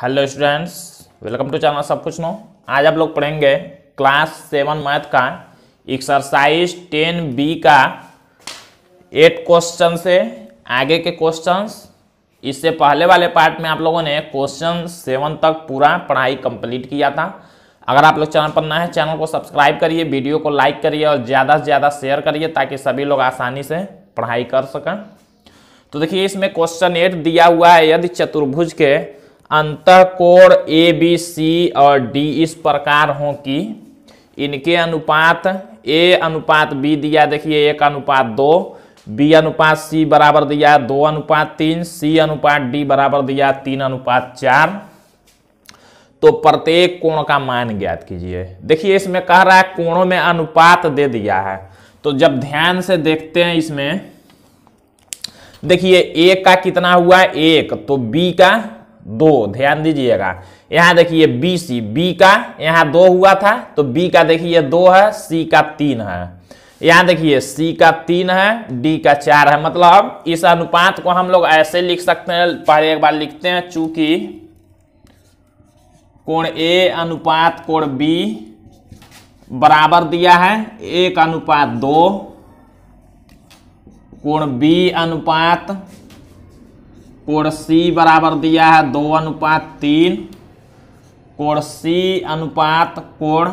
Hello students welcome to channel सब कुछ नो आज आप लोग पढ़ेंगे क्लास सेवन मैथ का एक्सरसाइज टेन बी का एट क्वेश्चन से आगे के क्वेश्चंस इससे पहले वाले पार्ट में आप लोगों ने क्वेश्चन सेवन तक पूरा पढ़ाई कंप्लीट किया था। अगर आप लोग चैनल पर नए हैं चैनल को सब्सक्राइब करिए वीडियो को लाइक करिए और ज़्यादा से ज़्यादा शेयर करिए ताकि सभी लोग आसानी से पढ़ाई कर सकें। तो देखिए, इसमें क्वेश्चन एट दिया हुआ है यदि चतुर्भुज के अंतः कोण ए, बी, सी और डी इस प्रकार हो कि इनके अनुपात ए अनुपात बी दिया, देखिए एक अनुपात दो, बी अनुपात सी बराबर दिया दो अनुपात तीन, सी अनुपात डी बराबर दिया तीन अनुपात चार। तो प्रत्येक कोण का मान ज्ञात कीजिए। देखिए इसमें कह रहा है कोणों में अनुपात दे दिया है। तो जब ध्यान से देखते हैं इसमें, देखिए ए का कितना हुआ? एक। तो बी का दो, ध्यान दीजिएगा। यहाँ देखिए बी सी बी का, यहाँ दो हुआ था तो बी का देखिए दो है सी का तीन है। यहाँ देखिए सी का तीन है डी का चार है। मतलब इस अनुपात को हम लोग ऐसे लिख सकते हैं, पहले एक बार लिखते हैं, चूँकि कोण ए अनुपात कोण बी बराबर दिया है, एक अनुपात दो, कोण बी अनुपात कोण सी बराबर दिया है दो अनुपात तीन कोण सी अनुपात कोण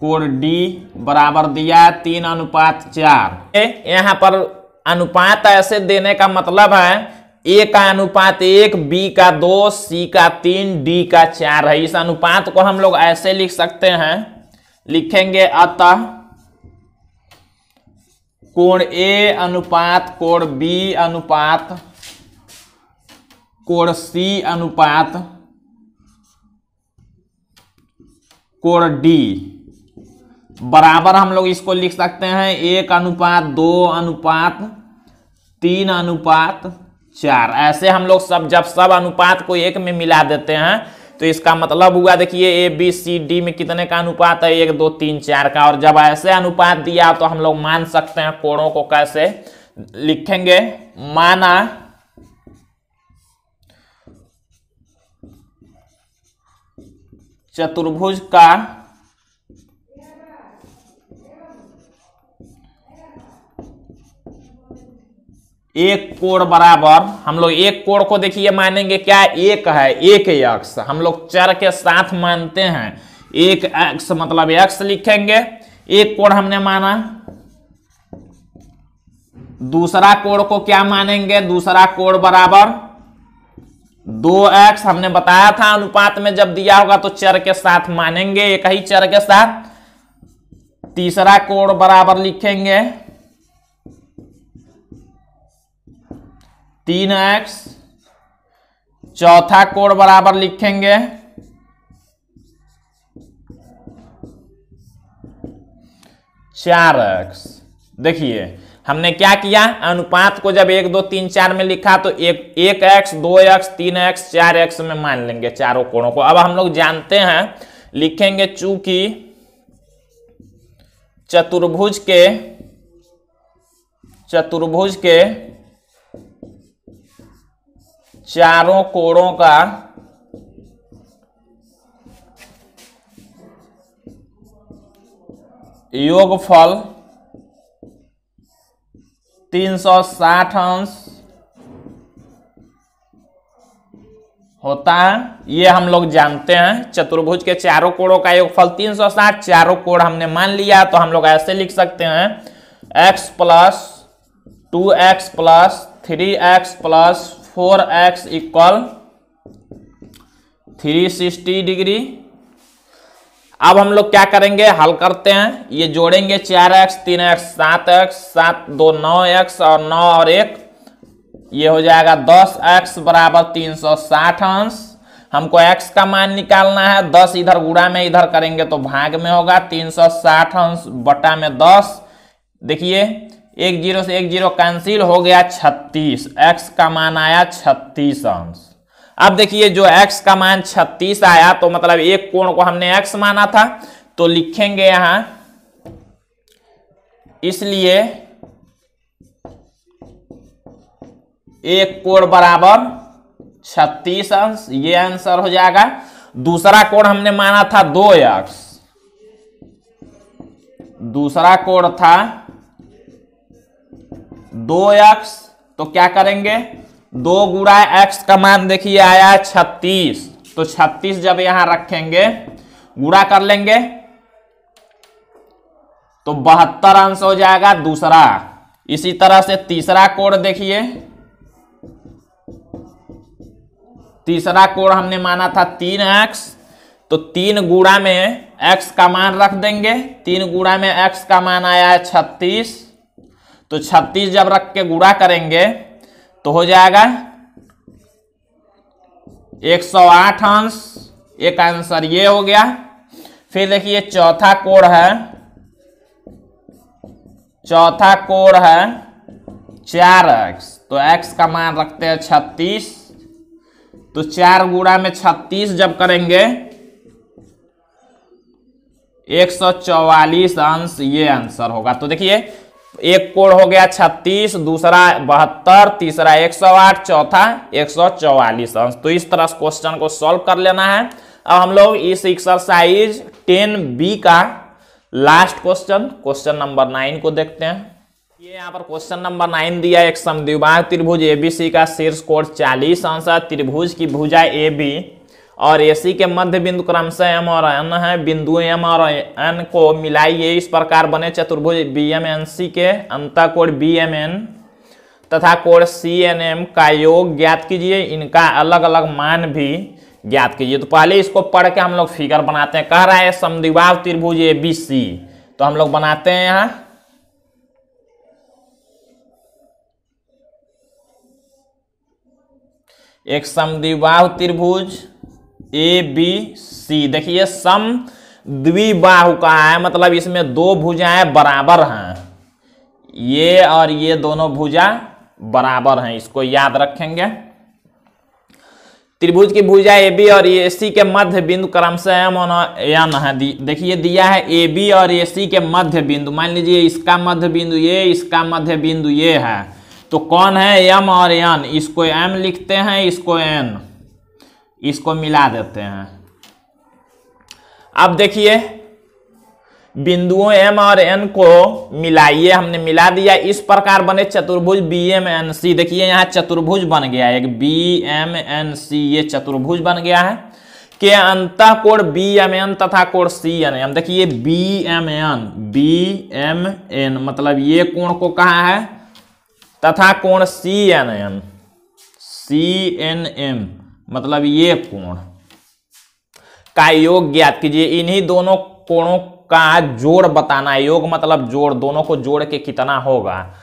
कोण डी बराबर दिया है तीन अनुपात चार। यहाँ पर अनुपात ऐसे देने का मतलब है, ए का अनुपात एक, बी का दो, सी का तीन, डी का चार है। इस अनुपात को हम लोग ऐसे लिख सकते हैं। लिखेंगे अतः कोण ए अनुपात, कोण बी अनुपात, कोण सी अनुपात, कोण डी बराबर हम लोग इसको लिख सकते हैं, एक अनुपात, दो अनुपात, तीन अनुपात, चार। ऐसे हम लोग सब, जब सब अनुपात को एक में मिला देते हैं तो इसका मतलब हुआ, देखिए ए बी सी डी में कितने का अनुपात है? एक, दो, तीन, चार का। और जब ऐसे अनुपात दिया तो हम लोग मान सकते हैं कोणों को कैसे लिखेंगे? माना चतुर्भुज का एक कोण बराबर, हम लोग एक कोण को देखिए मानेंगे क्या? एक है, एक एक्स हम लोग चर के साथ मानते हैं। एक एक्स मतलब एक्स लिखेंगे। एक कोण हमने माना। दूसरा कोण को क्या मानेंगे? दूसरा कोण बराबर। दो एक्स हमने बताया था अनुपात में जब दिया होगा तो चर के साथ मानेंगे, एक ही चर के साथ। तीसरा कोण बराबर लिखेंगे। तीन एक्स, चौथा कोण बराबर लिखेंगे। चार एक्स। देखिए, हमने क्या किया? अनुपात को जब एक, दो, तीन, चार में लिखा तो एक एक एक्स, दो एक्स, तीन एक्स, चार एक्स में मान लेंगे चारों कोणों को। अब हम लोग जानते हैं, लिखेंगे चूँकि चतुर्भुज के चतुर्भुज के चारों कोणों का योगफल 360 अंश होता है। ये हम लोग जानते हैं। चतुर्भुज के चारों कोणों का योगफल 360 चारों कोण हमने मान लिया तो हम लोग ऐसे लिख सकते हैं। X plus two x plus three x plus four x equal three sixty degree. अब हम लोग क्या करेंगे? हल करते हैं। ये जोड़ेंगे चार एक्स, तीन एक्स, सात एक्स, सात दो नौ एक्स और नौ और एक। ये हो जाएगा दस एक्स बराबर तीन सौ साठ अंश। हमको एक्स का मान निकालना है। दस इधर गुड़ा में इधर करेंगे तो भाग में होगा तीन सौ साठ अंश बटा में दस। देखिए एक ज़ीरो से एक ज़ीरो कैंसिल हो गया छत्तीस एक्स का मान आया छत्तीस अंश। अब देखिए, जो x का मान 36 आया तो मतलब एक कोण को हमने x माना था तो लिखेंगे यहाँ, इसलिए एक कोण बराबर छत्तीस अंश, ये आंसर हो जाएगा। दूसरा कोण हमने माना था दो एक्स दूसरा कोण था दो एक्स तो क्या करेंगे? दो गुड़ा एक्स का मान देखिए, आया छत्तीस। तो छत्तीस जब यहाँ रखेंगे गुड़ा कर लेंगे तो बहत्तर अंश हो जाएगा दूसरा। इसी तरह से तीसरा कोण देखिए। तीसरा कोण हमने माना था तीन एक्स तो तीन गुड़ा में एक्स का मान रख देंगे। तीन गुड़ा में एक्स का मान आया है छत्तीस। तो छत्तीस जब रख के गुड़ा करेंगे तो हो जाएगा 108 अंश। एक आंसर ये हो गया। फिर देखिए चौथा कोण है। चौथा कोण है चार एक्स। तो एक्स का मान रखते हैं छत्तीस। तो चार गुड़ा में छत्तीस जब करेंगे, एक सौ चौवालीस अंश, ये आंसर होगा। तो देखिए एक कोण हो गया छत्तीस, दूसरा बहत्तर, तीसरा एक सौ आठ, चौथा एक सौ चौवालीस अंश। तो इस तरह क्वेश्चन को सॉल्व कर लेना है। अब हम लोग इस एक्सरसाइज टेन बी का last question question number nine को देखते हैं। ये यहाँ पर क्वेश्चन नंबर नाइन दिया एक समद्विबाह त्रिभुज एबीसी का शीर्ष कोण 40 अंश त्रिभुज की भुजा ए बी और एसी के मध्य बिंदु क्रमशः एम और एन है। बिंदु एम और एन को मिलाइए, इस प्रकार बने चतुर्भुज बी एम एन सी के अंत कोण बी एम एन तथा कोण सी एन एम का योग ज्ञात कीजिए। इनका अलग अलग मान भी ज्ञात कीजिए। तो पहले इसको पढ़ के हम लोग फिगर बनाते हैं। कह रहा है समद्विबाह त्रिभुज ए बी सी तो हम लोग बनाते हैं यहाँ। एक समद्विबाहु त्रिभुज ए बी सी देखिए सम द्विबाहु का है मतलब इसमें दो भुजाएँ बराबर हैं। ये और ये दोनों भुजा बराबर हैं, इसको याद रखेंगे। त्रिभुज की भुजा ए बी और ए सी के मध्य बिंदु क्रमशः एम और एन है। देखिए, दिया है ए बी और ए सी के मध्य बिंदु। मान लीजिए, इसका मध्य बिंदु ये इसका मध्य बिंदु ये है। तो कौन है एम और एन इसको एम लिखते हैं, इसको एन इसको मिला देते हैं। अब देखिए, बिंदुओं एम और एन को मिलाइए, हमने मिला दिया। इस प्रकार बने चतुर्भुज बी, एम, एन, सी। देखिए, यहाँ चतुर्भुज बन गया। एक बी, एम, एन, सी, ये चतुर्भुज बन गया है। के अंत कोण बी, एम, एन तथा कोण सी, एन, एम। देखिए, B, M, N, B, M, N मतलब ये कोण को कहा है? तथा कोण C, N M C, N, M. मतलब ये कोण। का योग ज्ञात कीजिए, इन्हीं दोनों कोणों का जोड़ बताना है योग मतलब जोड़, दोनों को जोड़ के कितना होगा।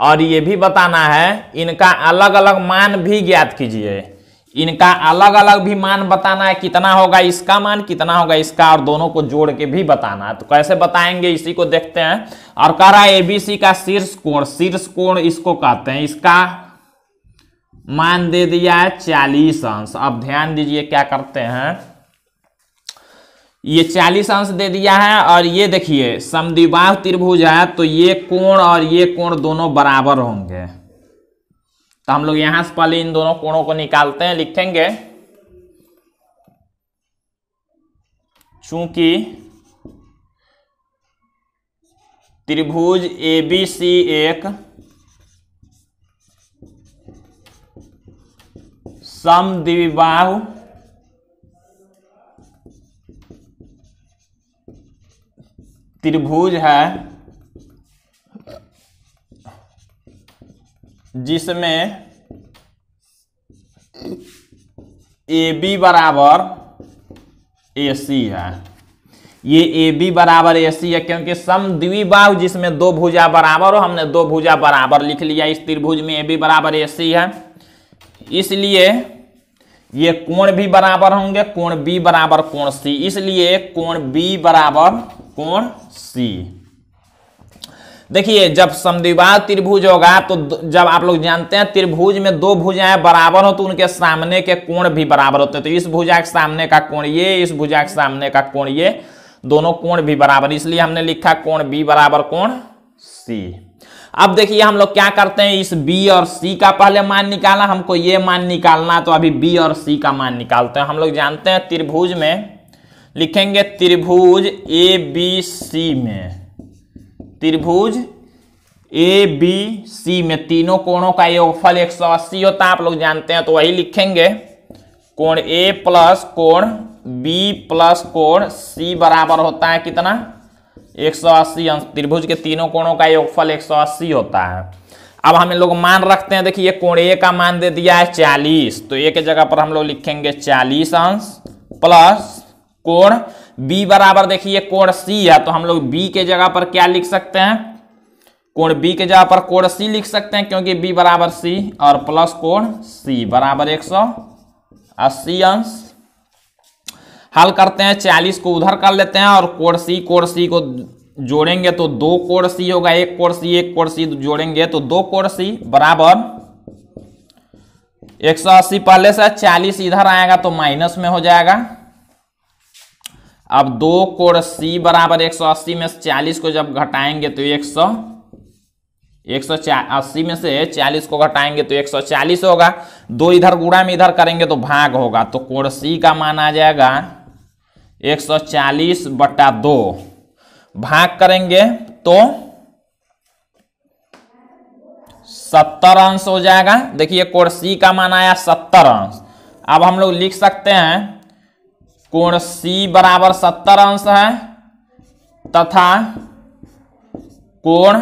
और ये भी बताना है, इनका अलग अलग मान भी ज्ञात कीजिए। इनका अलग अलग भी मान बताना है, कितना होगा इसका मान, कितना होगा इसका, और दोनों को जोड़ के भी बताना। है तो कैसे बताएँगे, इसी को देखते हैं। और कह रहा है एबीसी का शीर्ष कोण शीर्ष कोण इसको कहते हैं, इसका मान दे दिया है चालीस अंश। अब ध्यान दीजिए क्या करते हैं। ये चालीस अंश दे दिया है और ये देखिए, समद्विबाह त्रिभुज है तो ये कोण और ये कोण दोनों बराबर होंगे। तो हम लोग यहाँ से पहले इन दोनों कोणों को निकालते हैं, लिखेंगे। चूँकि त्रिभुज ए बी सी एक समद्विबाहु त्रिभुज है। जिसमें ए बी बराबर ए सी है। ये ए बी बराबर ए सी है क्योंकि सम द्विबाहु जिसमें दो भुजा बराबर हो, हमने दो भुजा बराबर लिख लिया। इस त्रिभुज में ए बी बराबर ए सी है। इसलिए ये कोण भी बराबर होंगे, कोण बी बराबर कोण सी इसलिए कोण बी बराबर कोण सी देखिए, जब समद्विबाह त्रिभुज होगा तो जब आप लोग जानते हैं, त्रिभुज में दो भुजाएँ बराबर हो तो उनके सामने के कोण भी बराबर होते हैं। तो इस भुजा के सामने का कोण ये, इस भुजा के सामने का कोण ये, दोनों कोण भी बराबर। इसलिए हमने लिखा कोण बी बराबर कोण सी अब देखिए हम लोग क्या करते हैं, इस बी और सी का पहले मान निकाला, हमको ये मान निकालना तो अभी बी और सी का मान निकालते हैं। हम लोग जानते हैं त्रिभुज में, लिखेंगे त्रिभुज ए बी सी में। त्रिभुज ए बी सी में तीनों कोणों का योगफल 180 होता है, आप लोग जानते हैं तो वही लिखेंगे। कोण ए प्लस कोण बी प्लस कोण सी बराबर होता है कितना? 180 अंश, त्रिभुज के तीनों कोणों का योगफल 180 होता है। अब हम लोग मान रखते हैं, देखिए कोण ए का मान दे दिया है 40 तो ए के जगह पर हम लोग लिखेंगे 40 अंश प्लस कोण बी बराबर, देखिए कोण सी है तो हम लोग बी के जगह पर क्या लिख सकते हैं? कोण बी के जगह पर कोण सी लिख सकते हैं, क्योंकि बी बराबर सी और प्लस कोण सी बराबर एक सौ अस्सी अंश। हल करते हैं, चालीस को उधर कर लेते हैं और कोण सी कोण सी को जोड़ेंगे तो दो कोण सी होगा, एक कोण सी, एक कोण सी जोड़ेंगे तो दो कोण सी बराबर एक सौ अस्सी। पहले से चालीस इधर आएगा तो माइनस में हो जाएगा। अब दो कोण सी बराबर एक सौ अस्सी में से चालीस को जब घटाएँगे तो एक सौ एक सौ अस्सी में से चालीस को घटाएँगे तो एक सौ चालीस होगा। दो इधर गुणा में इधर करेंगे तो भाग होगा तो कोण सी का मान आ जाएगा एक सौ चालीस बटा दो। भाग करेंगे तो सत्तर अंश हो जाएगा। देखिए, कोण सी का मान आया सत्तर अंश। अब हम लोग लिख सकते हैं, कोण सी बराबर सत्तर अंश है तथा कोण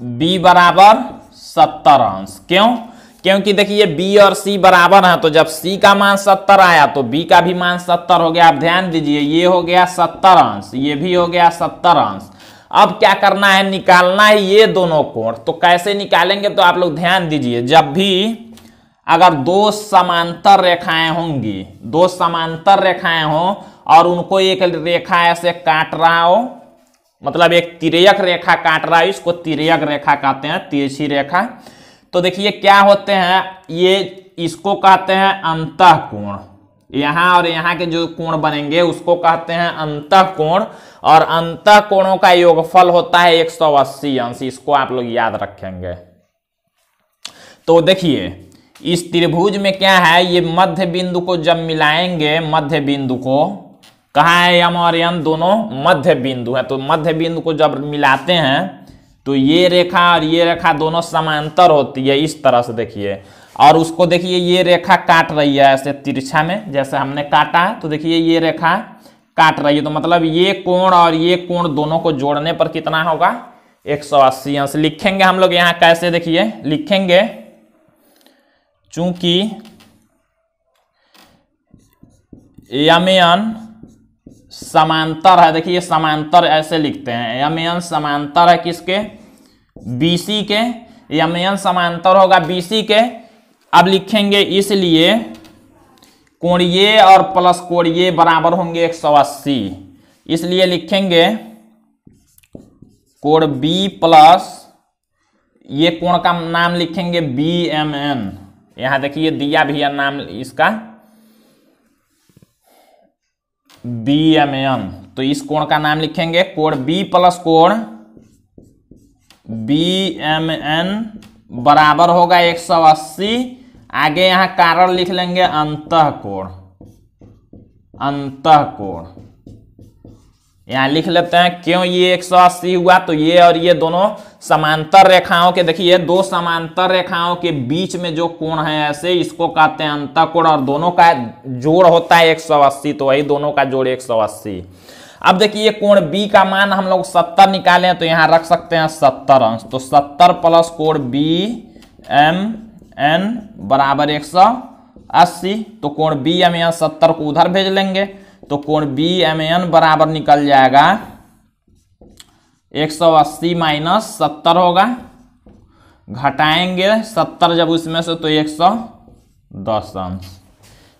बी बराबर सत्तर अंश। क्यों? क्योंकि देखिए बी और सी बराबर है तो जब सी का मान सत्तर आया तो बी का भी मान सत्तर हो गया। आप ध्यान दीजिए, ये हो गया सत्तर अंश, ये भी हो गया सत्तर अंश। अब क्या करना है? निकालना है ये दोनों कोण। तो कैसे निकालेंगे? तो आप लोग ध्यान दीजिए, जब भी अगर दो समांतर रेखाएँ होंगी, दो समांतर रेखाएँ हो और उनको एक रेखा ऐसे काट रहा हो मतलब एक तिरयक रेखा काट रहा है, इसको तिरयक रेखा कहते हैं, तिरछी रेखा। तो देखिए क्या होते हैं, ये इसको कहते हैं अंत कोण यहाँ और यहाँ के जो कोण बनेंगे, उसको कहते हैं अंत कोण और अंत कोणों का योगफल होता है 180 अंश, इसको आप लोग याद रखेंगे। तो देखिए, इस त्रिभुज में क्या है, ये मध्य बिंदु को जब मिलाएँगे, मध्य बिंदु को, कहा है यम और यम दोनों? मध्य बिंदु है। तो मध्य बिंदु को जब मिलाते हैं तो ये रेखा और ये रेखा दोनों समांतर होती है, इस तरह से देखिए। और उसको देखिए, ये रेखा काट रही है ऐसे तिरछा में, जैसे हमने काटा तो देखिए ये रेखा काट रही है। तो मतलब ये कोण और ये कोण दोनों को जोड़ने पर कितना होगा? 180 अंश। लिखेंगे हम लोग यहाँ कैसे देखिए? लिखेंगे, चूँकि यमयन समांतर है। देखिए समांतर ऐसे लिखते हैं। एम एन समांतर है किसके? बीसी के। यमयन समांतर होगा बीसी के। अब लिखेंगे इसलिए कोणीय और प्लस कोणीय बराबर होंगे 180 इसलिए लिखेंगे कोण बी प्लस, ये कोण का नाम लिखेंगे बी एम एन यहाँ देखिए, दिया भी है नाम इसका। बी एम एन तो इस कोण का नाम लिखेंगे कोण बी प्लस कोण बी एम एन बराबर होगा 180 आगे यहाँ कारण लिख लेंगे अंत कोण अंत कोण यहाँ लिख लेते हैं, क्यों ये 180 हुआ? तो ये और ये दोनों समांतर रेखाओं के, देखिए दो समांतर रेखाओं के बीच में जो कोण है ऐसे, इसको कहते हैं अंत कोण और दोनों का जोड़ होता है 180 तो वही दोनों का जोड़ 180 अब देखिए कोण बी का मान हम लोग 70 निकाले हैं तो यहाँ रख सकते हैं 70 अंश। तो 70 प्लस कोण बी एम एन बराबर 180 तो कोण बी एम एन सत्तर को उधर भेज लेंगे तो कोण बी एम एन बराबर निकल जाएगा 180 माइनस सत्तर होगा। घटाएँगे 70 जब उसमें से तो 110 अंश।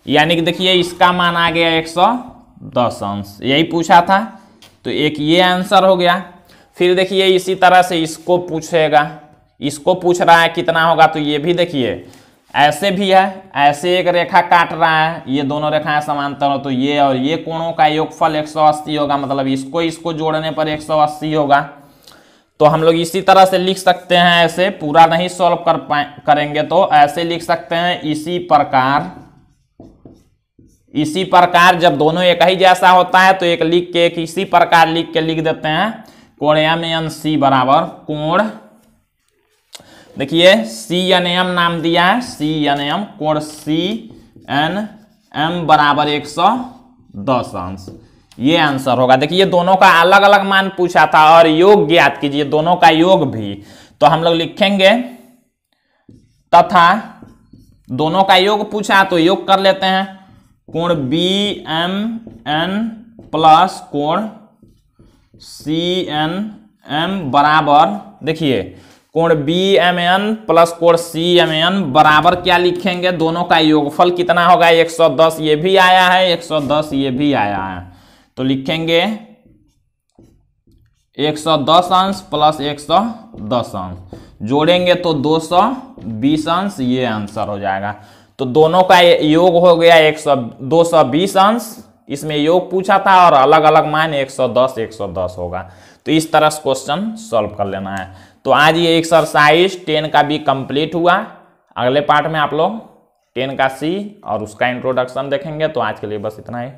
यानी कि देखिए इसका मान आ गया 110 अंश। यही पूछा था तो एक ये आंसर हो गया। फिर देखिए इसी तरह से इसको पूछेगा। इसको पूछ रहा है कितना होगा तो ये भी देखिए ऐसे भी है, ऐसे एक रेखा काट रहा है, ये दोनों रेखाएँ समांतर हो तो ये और ये कोणों का योगफल 180 होगा मतलब इसको इसको जोड़ने पर 180 होगा। तो हम लोग इसी तरह से लिख सकते हैं, ऐसे पूरा नहीं सॉल्व कर पाए, करेंगे तो ऐसे लिख सकते हैं, इसी प्रकार इसी प्रकार जब दोनों एक ही जैसा होता है तो एक लिख के एक इसी प्रकार लिख के लिख देते हैं, कोण एम एन सी बराबर कोण देखिए सी एन एम नाम दिया है। सी एन एम कोण सी एन एम बराबर एक सौ दस अंश। ये आंसर होगा। देखिए दोनों का अलग अलग मान पूछा था और योग ज्ञात कीजिए, दोनों का योग भी। तो हम लोग लिखेंगे, तथा दोनों का योग पूछा तो योग कर लेते हैं। कोण बी एम एन प्लस कोण सी एन एम बराबर। देखिए कोण बी एम एन प्लस कोण सी एम एन बराबर क्या लिखेंगे? दोनों का योगफल कितना होगा? 110 ये भी आया है 110 ये भी आया है। तो लिखेंगे 110 अंश प्लस 110 अंश। जोड़ेंगे तो 220 अंश, ये आंसर हो जाएगा। तो दोनों का योग हो गया 100 220 अंश। इसमें योग पूछा था और अलग अलग मान 110 110 होगा। तो इस तरह से क्वेश्चन सॉल्व कर लेना है। तो आज ये एक्सरसाइज टेन का भी कंप्लीट हुआ। अगले पार्ट में आप लोग टेन का सी और उसका इंट्रोडक्शन देखेंगे। तो आज के लिए बस इतना ही।